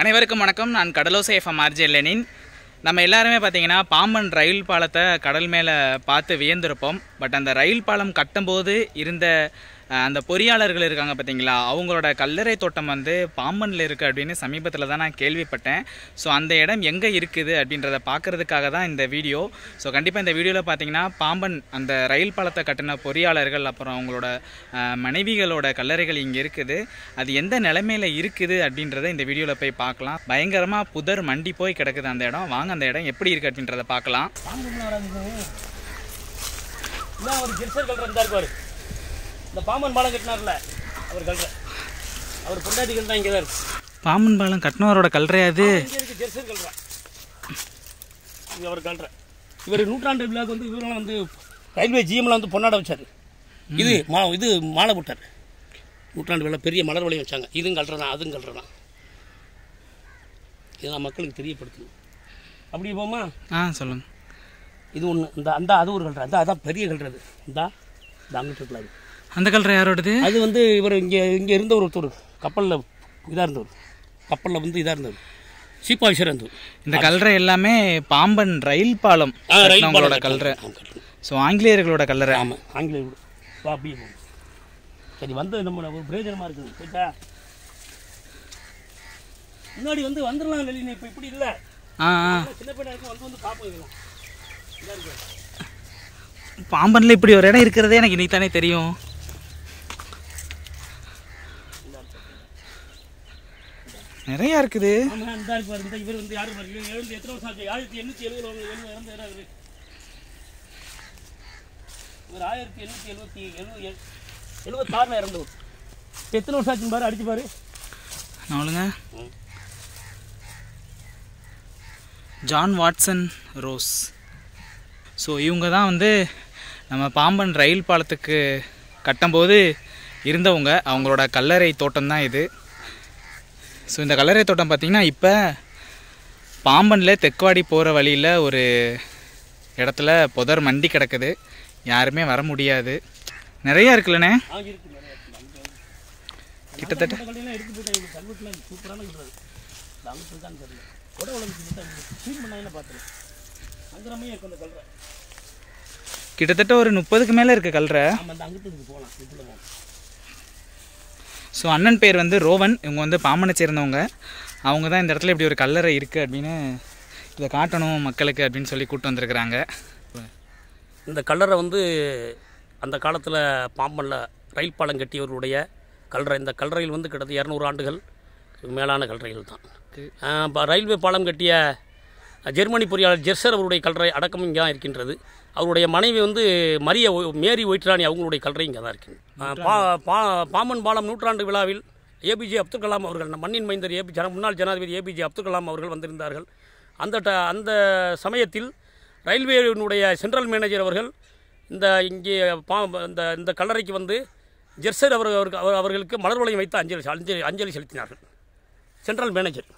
அனைவருக்கும் வணக்கம். நான் கடலோசை எஃப்எம் ஆர்ஜே லெனின். நம்ம எல்லாருமே பார்த்தீங்கன்னா பாம்பன் ரயில் பாலத்தை கடல் மேலே பார்த்து வியந்திருப்போம். பட் அந்த ரயில் பாலம் கட்டும்போது இருந்த அந்த பொறியாளர்கள் இருக்காங்க பார்த்தீங்களா? அவங்களோட கல்லறை தோட்டம் வந்து பாம்பனில் இருக்குது அப்படின்னு சமீபத்தில் தான் நான் கேள்விப்பட்டேன். ஸோ அந்த இடம் எங்கே இருக்குது அப்படின்றத பார்க்குறதுக்காக தான் இந்த வீடியோ. ஸோ கண்டிப்பாக இந்த வீடியோவில் பார்த்தீங்கன்னா பாம்பன் அந்த ரயில் பாலத்தை கட்டின பொறியாளர்கள் அப்புறம் அவங்களோட மனைவிகளோட கல்லறைகள் இங்கே இருக்குது. அது எந்த நிலைமையில் இருக்குது அப்படின்றத இந்த வீடியோவில் போய் பார்க்கலாம். பயங்கரமாக புதர் மண்டி போய் கிடக்குது அந்த இடம். வாங்க அந்த இடம் எப்படி இருக்குது அப்படின்றத பார்க்கலாம். ஒரு கிரிசர்கள் இருந்தார் பாரு ஜெர்சர் கல்ற இருந்தா இருப்பாரு இந்த பாம்பன் பாலம் கட்டினார்ல அவர் கல்ற. அவர் பொண்டாட்டி கல்றா இங்கே தான் இருக்கு. பாம்பன் பாலம் கட்டினவரோட இருக்கு ஜெர்சர் கல்றா. இங்கே அவர் கல்ற. இவர் நூற்றாண்டு விழாக்கு வந்து இவரெல்லாம் வந்து ரயில்வே ஜிஎம்ல வந்து பொன்னாட வச்சாரு. இது மா. இது மாலை போட்டார். நூற்றாண்டு விழா பெரிய மலர் வளையம் வச்சாங்க. இதுவும் கல்றதான் அதுவும் கல்றதான் இதை நான் மக்களுக்கு தெரியப்படுத்தணும். அப்படி போமா? ஆ சொல்லுங்க. இது ஒன்று இந்த அந்த அது ஒரு கல்ற. அந்த அதான் பெரிய கல்றது இந்த இந்த அங்கிட்டு இருக்கலாம். அந்த கல்லறை யாரோடது அது வந்து இவர் இங்கே இங்கே இருந்த ஒருத்தர். கப்பலில் இதாக இருந்தவர். கப்பலில் வந்து இதாக இருந்தவர். சீப் ஆஃபீஸர் இருந்தவர். இந்த கல்லறை எல்லாமே பாம்பன் ரயில் பாலம் ஆமாம், கட்டணும். ஸோ ஆங்கிலேயர்களோட கல்லறை ஆமாம் ஆங்கிலேய வீடு வா அப்படியே. சரி வந்து நம்ம ஒரு பிரயோஜனமாக இருக்குது. போயிட்டா? முன்னாடி வந்து வந்துடலாம் வெளியே இப்போ இப்படி இல்லை. சின்ன இருக்கும் வந்து வந்து பார்ப்போம் பாம்பன்ல இப்படி ஒரு இடம் இருக்கிறதே எனக்கு இன்னைக்கு தானே தெரியும். நிறைய இருக்குது. இவர் வந்து யாரு பாருங்க இவர் எழுந்து எத்தனை வருஷம் ஆச்சு? ஆயிரத்தி எண்ணூற்றி எழுபது எழுபது இறந்து இவர் ஆயிரத்தி எண்ணூற்றி எழுபத்தி எழுபது எழுபத்தாறில் இறந்தவர் இப்போ எத்தனை வருஷம் ஆச்சுன்னு பாரு அடிச்சு பாரு. அவளுங்க ஜான் வாட்சன் ரோஸ். ஸோ இவங்க தான் வந்து நம்ம பாம்பன் ரயில் பாலத்துக்கு கட்டும்போது இருந்தவங்க. அவங்களோட கல்லறை தோட்டம் தான் இது. ஸோ இந்த கல்லறை தோட்டம் பார்த்திங்கன்னா இப்போ பாம்பனில் தெக்குவாடி போகிற வழியில் ஒரு இடத்துல புதர் மண்டி கிடக்குது. யாருமே வர முடியாது. நிறையா இருக்குல்லண்ணே. கிட்டத்தட்ட கல்ற கிட்டத்தட்ட ஒரு முப்பதுக்கு மேலே இருக்குது கல்லறை நம்ம அந்த அங்கிட்டு போகலாம் இதுக்குள்ள போகலாம் ஸோ அண்ணன் பேர் வந்து ரோவன். இவங்க வந்து பாம்பனை சேர்ந்தவங்க. அவங்க தான் இந்த இடத்துல இப்படி ஒரு கல்லறை இருக்குது அப்படின்னு இதை காட்டணும் மக்களுக்கு அப்படின்னு சொல்லி கூப்பிட்டு வந்திருக்கிறாங்க. இந்த கல்லறை வந்து அந்த காலத்தில் பாம்பனில் ரயில் பாலம் கட்டியவருடைய கல்லறை. இந்த கல்லறையில் வந்து கிட்டத்தட்ட இரநூறு ஆண்டுகள் மேலான கல்லறைகள் தான். இப்போ ரயில்வே பாலம் கட்டிய ஜெர்மனி பொறியாளர் ஜெர்சர் அவருடைய கல்லறை அடக்கம் இங்கே தான் இருக்கின்றது. அவருடைய மனைவி வந்து மரிய ஒ- மேரி ஒயிட்ராணி அவங்களுடைய கல்லறை இங்கே தான் இருக்கின்றது பா பா பாம்பன் பாலம் நூற்றாண்டு விழாவில் ஏபிஜே அப்துல் கலாம் அவர்கள் மண்ணின் மைந்தர் ஏபி ஜன முன்னாள் ஜனாதிபதி ஏபிஜே அப்துல் கலாம் அவர்கள் வந்திருந்தார்கள். அந்த ட அந்த சமயத்தில் ரயில்வேயினுடைய சென்ட்ரல் மேனேஜர் அவர்கள் இந்த இங்கே பா இந்த இந்த கல்லறைக்கு வந்து ஜெர்சர் அவர் அவர் அவர்களுக்கு மலர் வளையம் வைத்து அஞ்சலி அஞ்சலி அஞ்சலி செலுத்தினார்கள். Central manager.